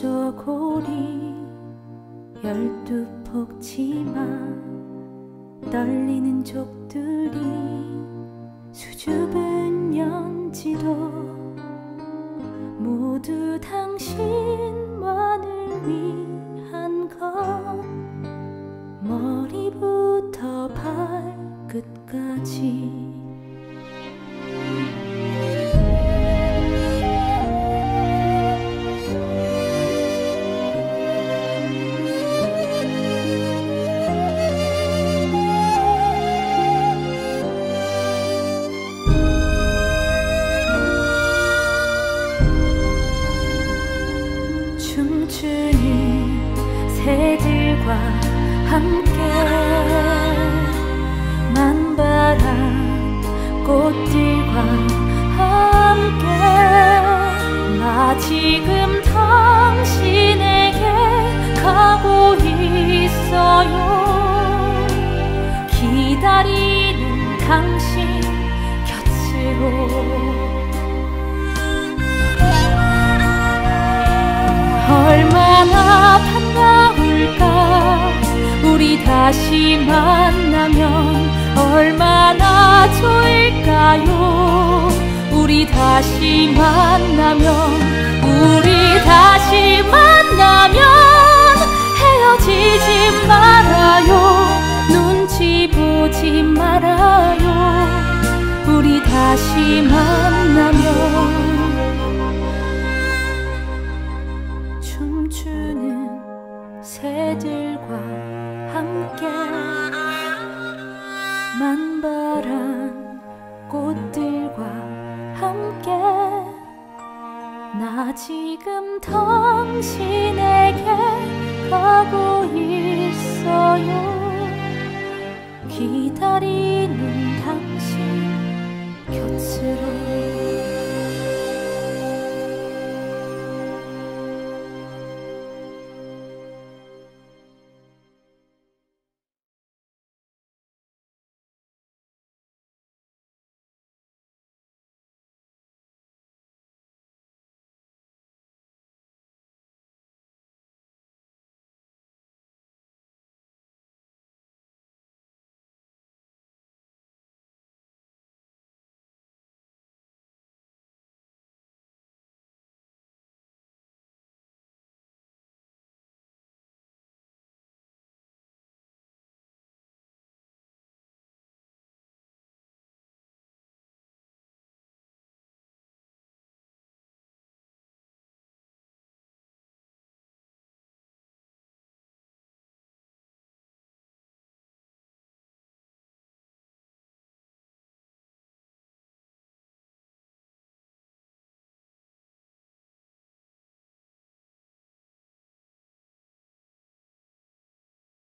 저 고리 열두 폭 치마 떨리는 족들이 수줍은 연지도 모두 당신만을 위한 것. 머리부터 발끝까지 춤추는 새들과 함께 만바람 꽃들과 함께 나 지금 당신에게 가고 있어요. 기다리는 당신 곁으로 다시 만나면 얼마나 좋을까요? 우리 다시 만나면 우리 다시 만나면 헤어지지 말아요. 눈치 보지 말아요. 우리 다시 만나면 춤추는 새들과 함께 만바란 꽃들과 함께 나 지금 당신에게 가고 있어요. 기다리는